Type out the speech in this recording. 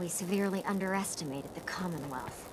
We severely underestimated the Commonwealth.